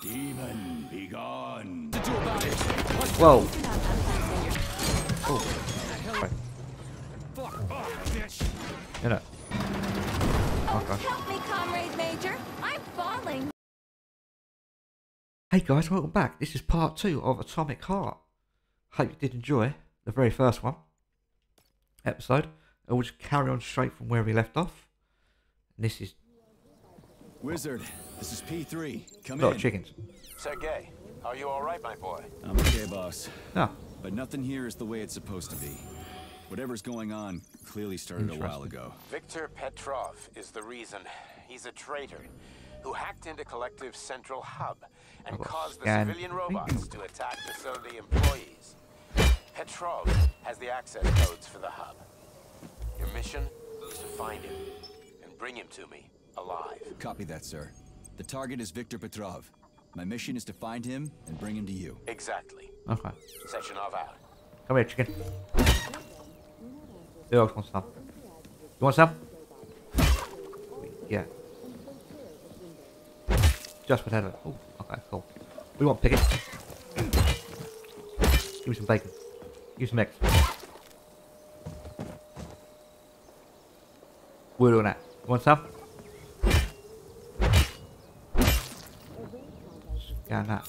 Demon, be gone. To do. Whoa. Fuck off, bitch. You know. Okay. Help me, Comrade Major. I'm falling. Hey guys, welcome back. This is part two of Atomic Heart. Hope you did enjoy the very first one episode. And we'll just carry on straight from where we left off. And this is Wizard, this is P3. Come not in. chickens. Sergey, are you all right, my boy? I'm okay, boss. No. But nothing here is the way it's supposed to be. Whatever's going on clearly started a while ago. Victor Petrov is the reason. He's a traitor who hacked into Collective's central hub and caused the scan. civilian robots to attack facility employees. Petrov has the access codes for the hub. Your mission is to find him and bring him to me alive. Copy that, sir. The target is Viktor Petrov. My mission is to find him and bring him to you. Exactly. Okay. Sechenov out. Come here, chicken. Who else wants some? You want some? Yeah. Just potato. Oh, okay, cool. We want picket. Give me some bacon. Give me some eggs. We're doing that. You want some? Scan that.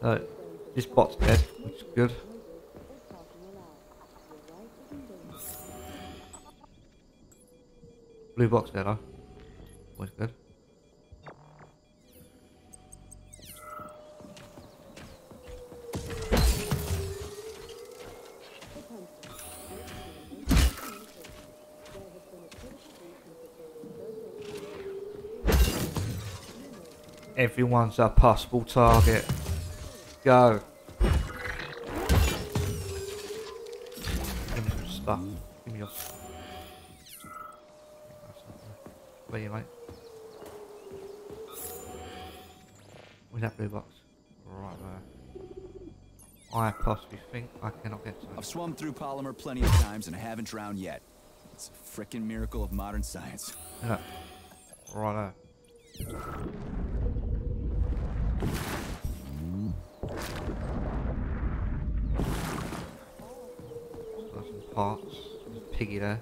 So, this bot's dead, which is good. Blue box there though. Always good. Everyone's a possible target. Go. Give me some stuff. Give me your. Where you, mate? Where's that blue box? Right there. I possibly think I cannot get to I've swum through polymer plenty of times and I haven't drowned yet. It's a frickin' miracle of modern science. Yeah. Right there. Got parts. Piggy there.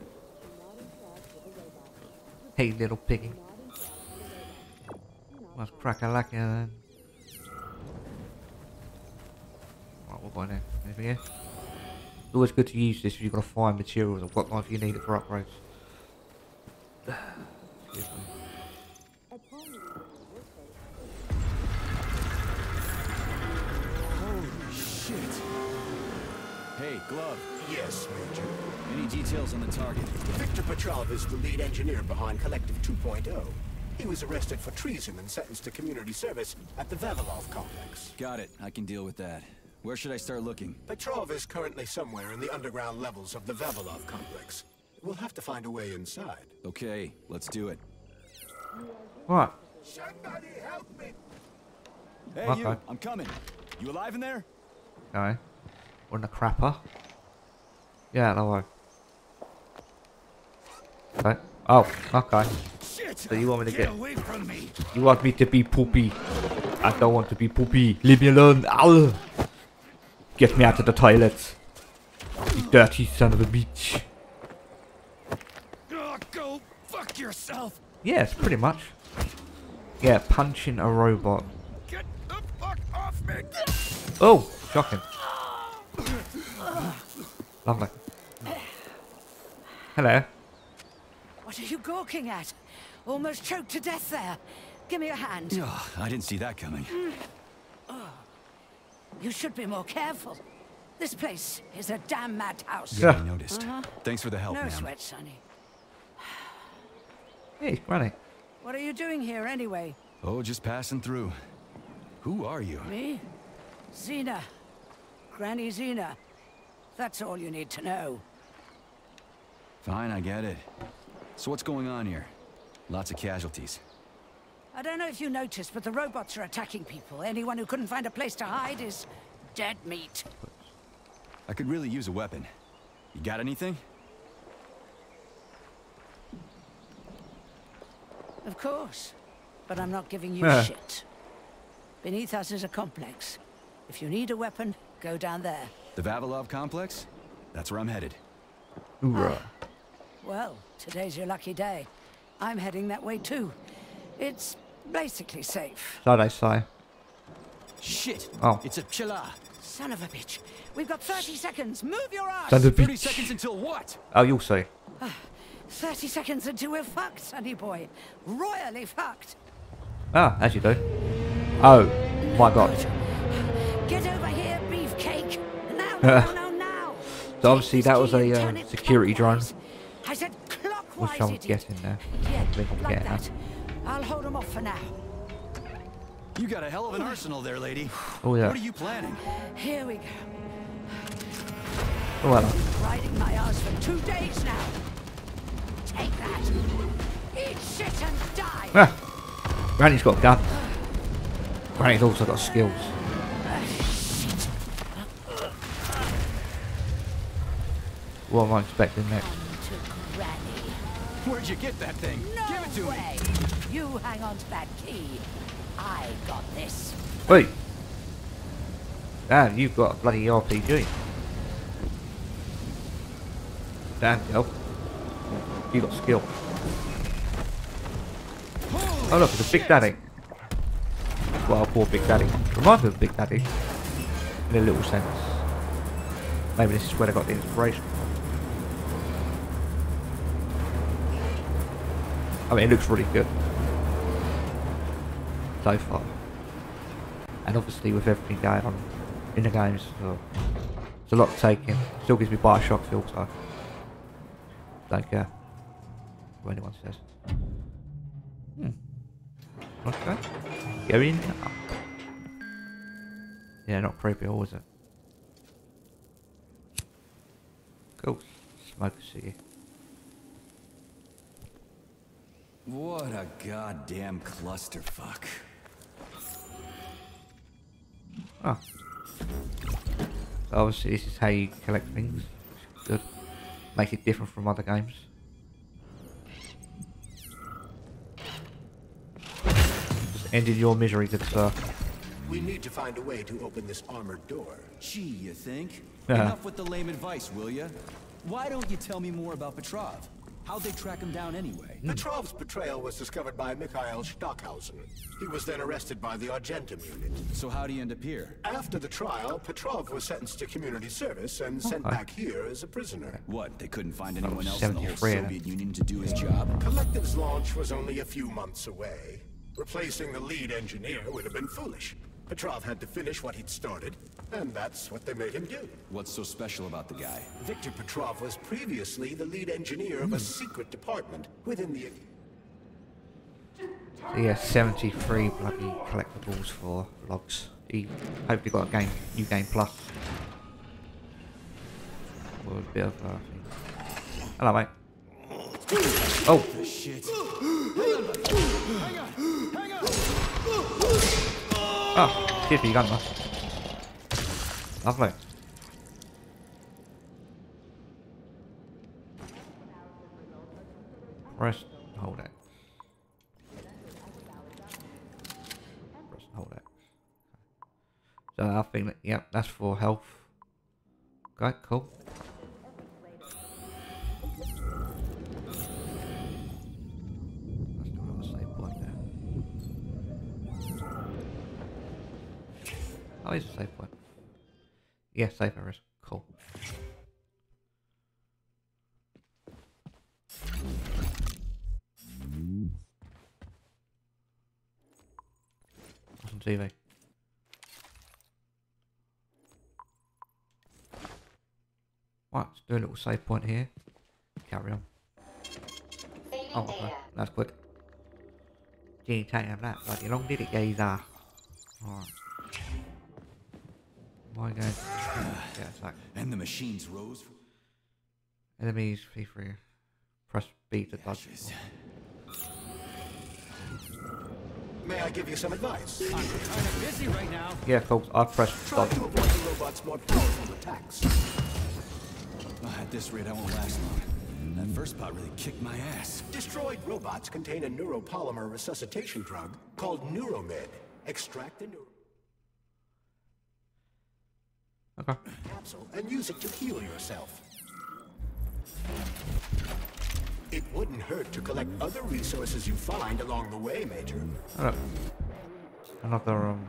Hey, little piggy. Let's crack a lack then. Right, we're going in. Anything here? It's always good to use this if you've got to find materials or whatnot if you need it for upgrades. Excuse me. Hey, Glove, Yes, Major. any details on the target? Victor Petrov is the lead engineer behind Collective 2.0. He was arrested for treason and sentenced to community service at the Vavilov complex. Got it, I can deal with that. Where should I start looking? Petrov is currently somewhere in the underground levels of the Vavilov complex. We'll have to find a way inside. Okay, let's do it. Right. Somebody help me! Hey, Okay. you, I'm coming. You alive in there? Okay. We're in the crapper. Yeah, no way. Okay. Oh, okay. So you want me to get- away from me. You want me to be poopy. I don't want to be poopy. Leave me alone. Ow. Get me out of the toilet. You dirty son of a bitch. Oh, go fuck yourself. Yes, pretty much. Yeah, punching a robot. Get the fuck off me. Oh, shocking. Lovely. Hello. What are you gawking at? Almost choked to death there. Give me your hand. Oh, I didn't see that coming. Mm. Oh. You should be more careful. This place is a damn madhouse. Yeah, I noticed. Uh-huh. Thanks for the help, No ma'am. sweat, Sonny. Hey, Granny. What are you doing here anyway? Oh, just passing through. Who are you? Me? Zina. Granny Zina. That's all you need to know. Fine, I get it. So what's going on here? Lots of casualties. I don't know if you noticed, but the robots are attacking people. Anyone who couldn't find a place to hide is dead meat. I could really use a weapon. You got anything? Of course. but I'm not giving you Yeah. shit. Beneath us is a complex. If you need a weapon, go down there. The Vavilov complex? That's where I'm headed. Hoorah. Well, today's your lucky day. I'm heading that way too. It's basically safe. So I say. Shit! Oh. It's a Pchela. Son of a bitch. We've got 30 seconds. Move your ass. Son of a 30 seconds until what? Oh, you'll see. 30 seconds until we're fucked, sonny boy. Royally fucked. Ah, as you do. Oh, my god. So obviously that was a, uh, security drone. clockwise. I said clockwise, Which I'm idiot. getting there. Yeah, Think I'm like getting that. I'll hold them off for now. You got a hell of an arsenal there, lady. Oh, yeah. What are you planning? Here we go. Oh, well. Riding my ass for two days now. Take that. Eat shit and die. Ah, Granny's got a gun. Granny's also got skills. What am I expecting next? Where'd you get that thing? No Give it to me. way. You hang on to that key. I got this. Wait! Damn, you've got a bloody RPG. Damn, girl. You got skill. Oh look, it's a Big Daddy. Well, poor Big Daddy. Reminds me of Big Daddy. In a little sense. Maybe this is where I got the inspiration from. I mean, it looks really good. So far. And obviously with everything going on in the games, uh, it's a lot to take in. Still gives me Bioshock feel, so don't care what anyone says. Hmm. Okay. Go in. Yeah, not creepy, at all, is it? Cool. Smoke a ciggy. What a goddamn clusterfuck. Oh. So obviously this is how you collect things. Which good. Makes it different from other games. Just ended your misery, good sir. We need to find a way to open this armored door. Gee, you think? Yeah. Enough with the lame advice, will ya? Why don't you tell me more about Petrov? How'd they track him down anyway? Petrov's betrayal was discovered by Mikhail Stockhausen. He was then arrested by the Argentum unit. So how'd he end up here? After the trial, Petrov was sentenced to community service and sent Okay. back here as a prisoner. What, they couldn't find anyone else in the whole Soviet Union to do his job? Collective's launch was only a few months away. Replacing the lead engineer would have been foolish. Petrov had to finish what he'd started, and that's what they made him do. What's so special about the guy? Victor Petrov was previously the lead engineer of a secret department within the... So yeah, 73 bloody collectibles for logs. He hopefully got a game, new game plus. Or a bit of uh, thing. Hello, mate. Oh, Shit. oh, your gun, man. Lovely. Press hold X. Press hold X. So I think that, yep, that's for health. Okay, cool. Oh, it's a save point. Yeah, save there is. Cool. What's on TV? Right, let's do a little save point here. Carry on. Oh, okay. That's quick. Take him that bloody long, did it, geezer? Alright. Am I going to get? And the machines rose. Enemies, P3. Press B to dodge. Ashes. May I give you some advice? I'm kind of busy right now. Yeah, folks, I pressed Try dodge. to avoid the robot's more powerful attacks. Oh, at this rate, I won't last long. That first bot really kicked my ass. Destroyed robots contain a neuropolymer resuscitation drug called Neuromed. Extract the neuro Okay. capsule and use it to heal yourself. It wouldn't hurt to collect other resources you find along the way, Major. Another um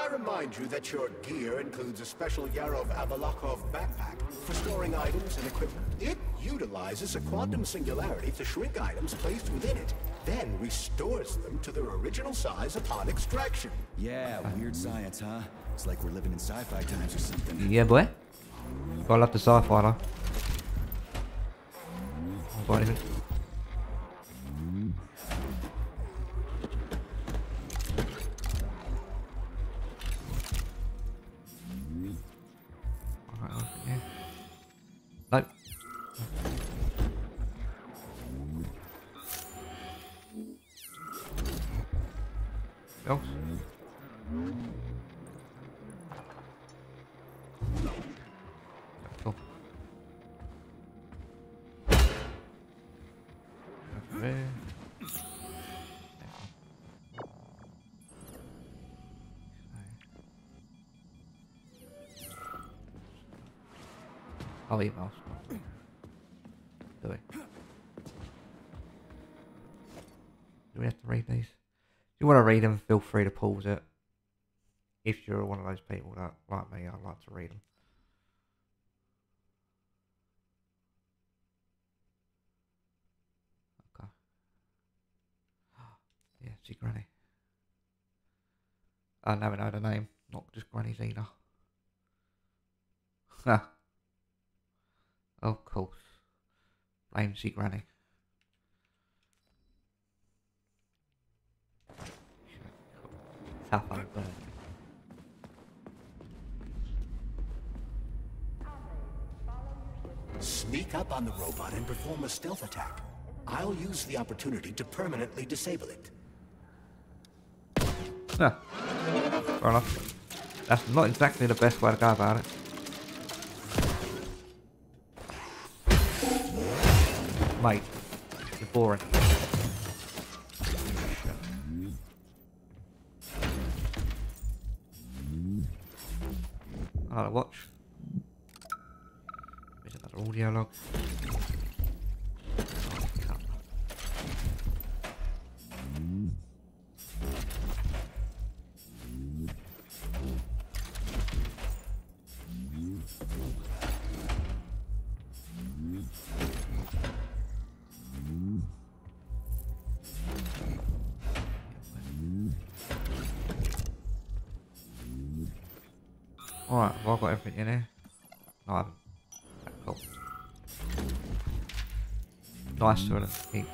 I remind you that your gear includes a special Yarov Avalokov backpack for storing items and equipment. It utilizes a quantum singularity to shrink items placed within it, then restores them to their original size upon extraction. Yeah, weird science, huh? It's like we're living in sci-fi times or something. Yeah boy. Gotta love the sci-fi though. Got anything? Else? Cool. Over there. I'll eat mouse. Want to read them, feel free to pause it. If you're one of those people that, like me, I like to read them. Okay. Yeah, see Granny. I never know the name, not just Granny Zina. Ha. Of course. Blame see Granny. Bird. Sneak up on the robot and perform a stealth attack. I'll use the opportunity to permanently disable it. Yeah. Fair enough. That's not exactly the best way to go about it. Mate, you're boring. Another watch. Another audio log. Alright, have I got everything in here? No, I haven't. Okay, Cool. Nice to of keep.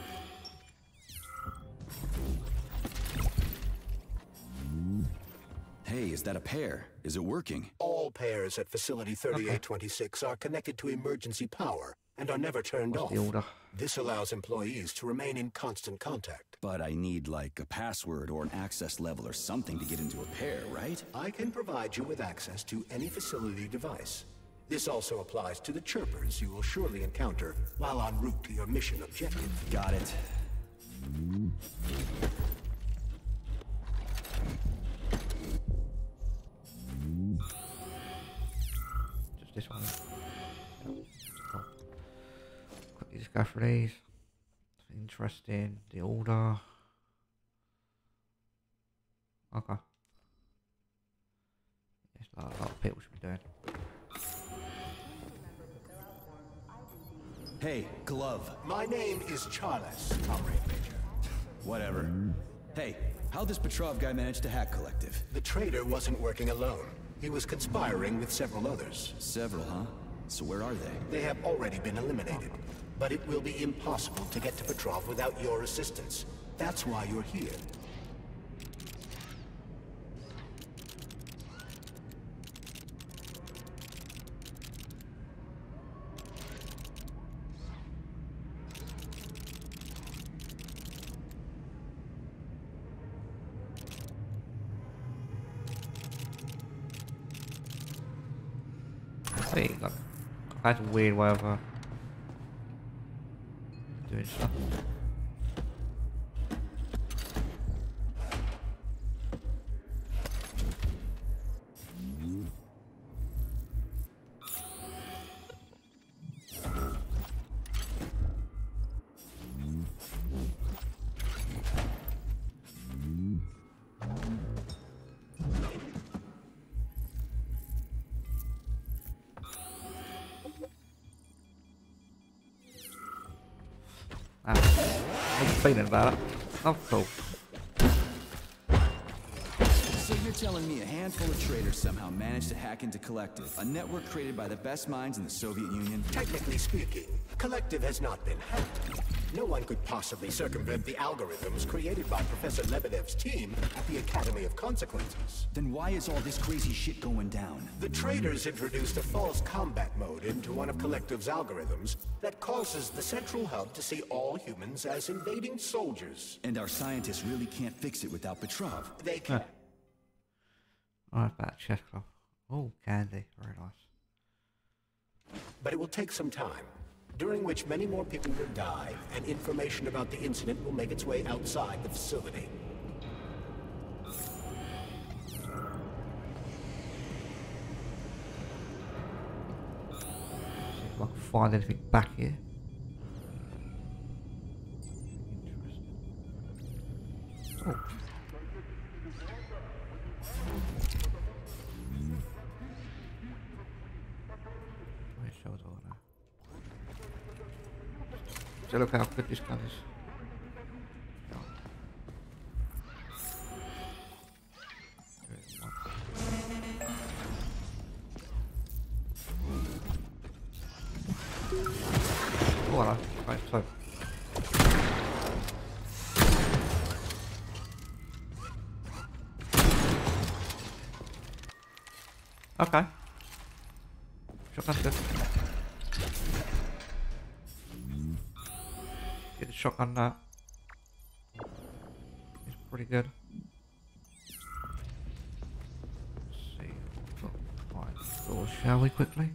Hey, is that a pair? Is it working? All pairs at Facility 3826 are connected to emergency power and are never turned What's off. the order? This allows employees to remain in constant contact. But I need like a password or an access level or something to get into a pair, right? I can provide you with access to any facility device. This also applies to the chirpers you will surely encounter while en route to your mission objective. Got it. Just this one. Quickly just go for these. Interesting. The order. Okay. Yes, a lot, a lot of people should be doing. Hey, glove. My name is Charles, Comrade Major. Whatever. Hey, how'd this Petrov guy manage to hack Collective? The traitor wasn't working alone. He was conspiring with several others. Several, huh? So where are they? They have already been eliminated. But it will be impossible to get to Petrov without your assistance. That's why you're here. That's weird uh, doing stuff. Feeling about it? Oh, cool. So you're telling me a handful of traitors somehow managed to hack into Collective, a network created by the best minds in the Soviet Union? Technically speaking, Collective has not been hacked. No one could possibly circumvent the algorithms created by Professor Lebedev's team at the Academy of Consequences. Then why is all this crazy shit going down? The traitors introduced a false combat mode into one of Collective's algorithms that causes the central hub to see all humans as invading soldiers. And our scientists really can't fix it without Petrov. They can. Alright, about Chekhov. Oh, candy. Very nice. But it will take some time, during which many more people will die, and information about the incident will make its way outside the facility. If I can find anything back here. Interesting. Oh. So look how good this gun is. Right, so. Okay. Shotgun's good. Shotgun that. It's pretty good. Let's see. Oh, right, doors, shall we quickly?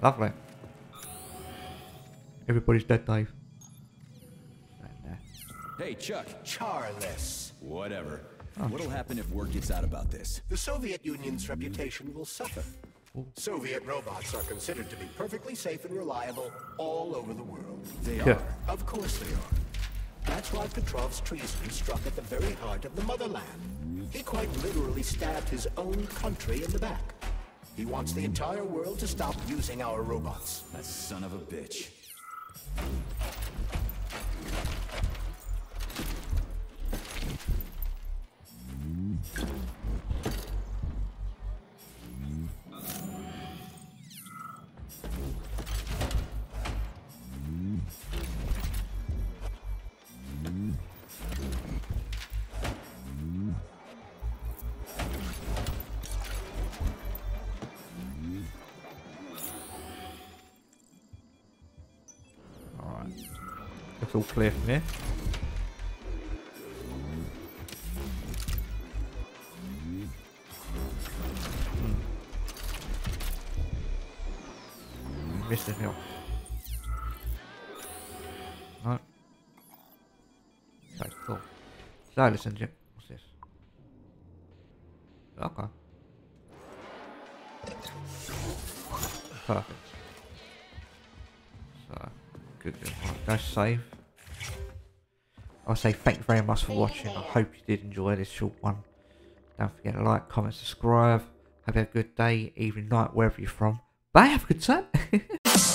Lovely. Everybody's dead, Dave. Hey, Chuck. Charless. Whatever. What'll happen if word gets out about this? The Soviet Union's reputation will suffer. Soviet robots are considered to be perfectly safe and reliable all over the world. They Yeah. are. Of course they are. That's why Petrov's treason struck at the very heart of the motherland. He quite literally stabbed his own country in the back. He wants the entire world to stop using our robots. That son of a bitch. It's all clear from here. Hmm. Missed anything else? No. Okay, cool. So listen, Jim. What's this? Okay. Perfect. So, good, good. Right, go save. I'll say thank you very much for watching. I hope you did enjoy this short one. Don't forget to like, comment, subscribe. Have a good day, evening, night, wherever you're from. Bye, have a good time.